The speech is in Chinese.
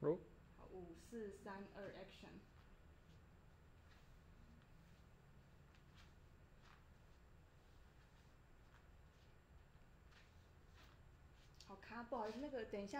哦，好，五四三二，Action。好卡，不好意思，那个等一下。